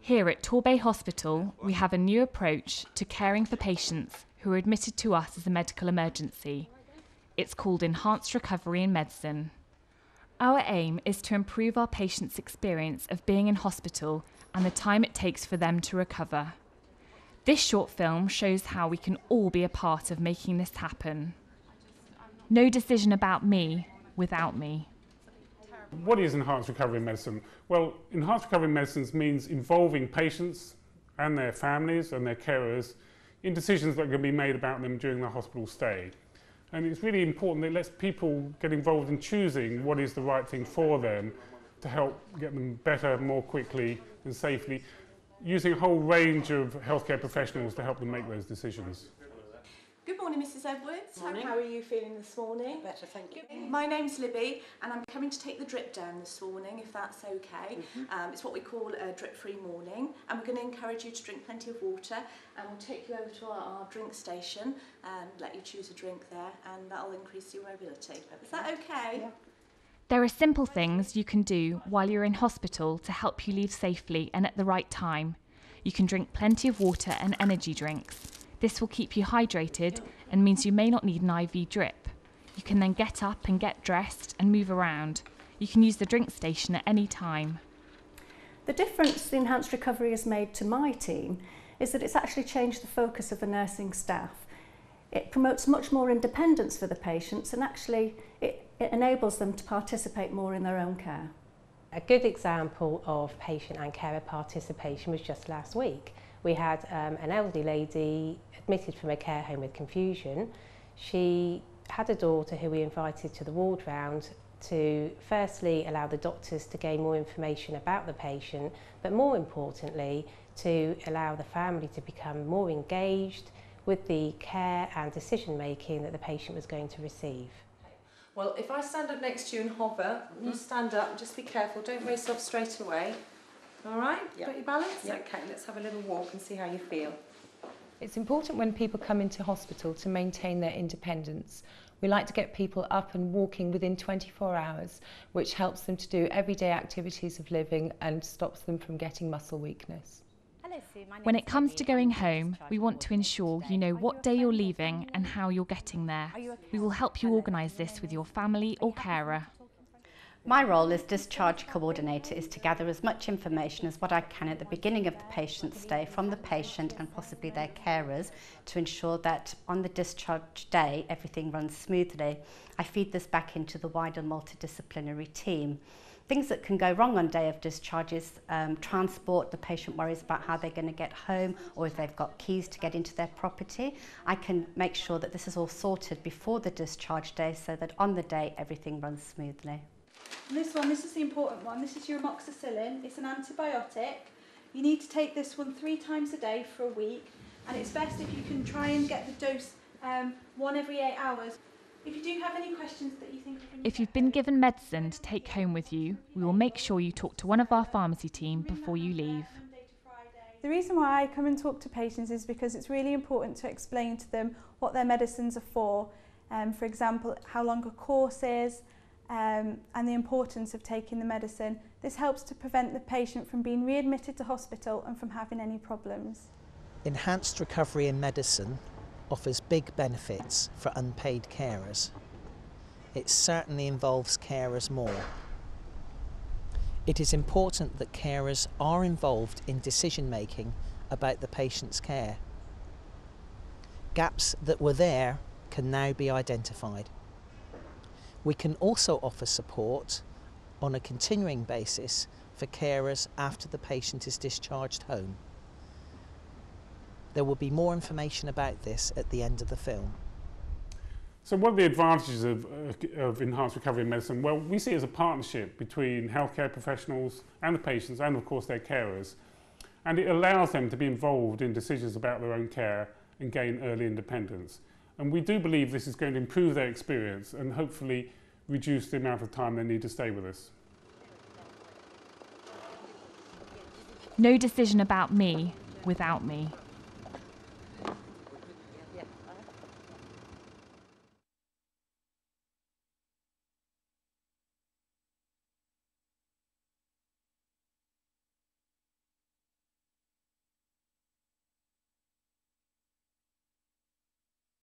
Here at Torbay Hospital, we have a new approach to caring for patients who are admitted to us as a medical emergency. It's called Enhanced Recovery in Medicine. Our aim is to improve our patients' experience of being in hospital and the time it takes for them to recover. This short film shows how we can all be a part of making this happen. No decision about me without me. What is enhanced recovery medicine? Well, enhanced recovery medicine means involving patients and their families and their carers in decisions that can be made about them during the hospital stay. And it's really important that it lets people get involved in choosing what is the right thing for them to help get them better more quickly and safely, using a whole range of healthcare professionals to help them make those decisions. Good morning, Mrs. Edwards. Morning. How, how are you feeling this morning? Better, thank you. My name's Libby, and I'm coming to take the drip down this morning, if that's okay. Um, it's what we call a drip-free morning, and we're going to encourage you to drink plenty of water, and we'll take you over to our, our drink station and let you choose a drink there, and that'll increase your mobility. Is that okay? Yeah. There are simple things you can do while you're in hospital to help you leave safely and at the right time. You can drink plenty of water and energy drinks. This will keep you hydrated and means you may not need an IV drip. You can then get up and get dressed and move around. You can use the drink station at any time. The difference the enhanced recovery has made to my team is that it's actually changed the focus of the nursing staff. It promotes much more independence for the patients and actually it, it enables them to participate more in their own care. A good example of patient and carer participation was just last week. We had um, an elderly lady admitted from a care home with confusion. She had a daughter who we invited to the ward round to firstly allow the doctors to gain more information about the patient, but more importantly, to allow the family to become more engaged with the care and decision making that the patient was going to receive. Well, if I stand up next to you and hover, you stand up just be careful. Don't race off straight away. All right? Yep. Got your balance? Yep. Okay, let's have a little walk and see how you feel. It's important when people come into hospital to maintain their independence. We like to get people up and walking within 24 hours, which helps them to do everyday activities of living and stops them from getting muscle weakness. When it comes to going home, we want to ensure you know what day you're leaving and how you're getting there. We will help you organise this with your family or carer. My role as discharge coordinator is to gather as much information as what I can at the beginning of the patient's stay from the patient and possibly their carers to ensure that on the discharge day everything runs smoothly. I feed this back into the wider multidisciplinary team. Things that can go wrong on day of discharge is um, transport. The patient worries about how they're going to get home or if they've got keys to get into their property. I can make sure that this is all sorted before the discharge day so that on the day everything runs smoothly. And this one, this is the important one. This is your amoxicillin. It's an antibiotic. You need to take this one three times a day for a week. And it's best if you can try and get the dose um, one every eight hours. If you do have any questions that you think... If you've been given medicine to take home with you, we will make sure you talk to one of our pharmacy team before you leave. The reason why I come and talk to patients is because it's really important to explain to them what their medicines are for. Um, for example, how long a course is, um, and the importance of taking the medicine. This helps to prevent the patient from being readmitted to hospital and from having any problems. Enhanced recovery in medicine offers big benefits for unpaid carers. It certainly involves carers more. It is important that carers are involved in decision making about the patient's care. Gaps that were there can now be identified. We can also offer support on a continuing basis for carers after the patient is discharged home. There will be more information about this at the end of the film. So what are the advantages of, uh, of enhanced recovery in medicine? Well, we see it as a partnership between healthcare professionals and the patients and of course their carers. And it allows them to be involved in decisions about their own care and gain early independence. And we do believe this is going to improve their experience and hopefully reduce the amount of time they need to stay with us. No decision about me without me.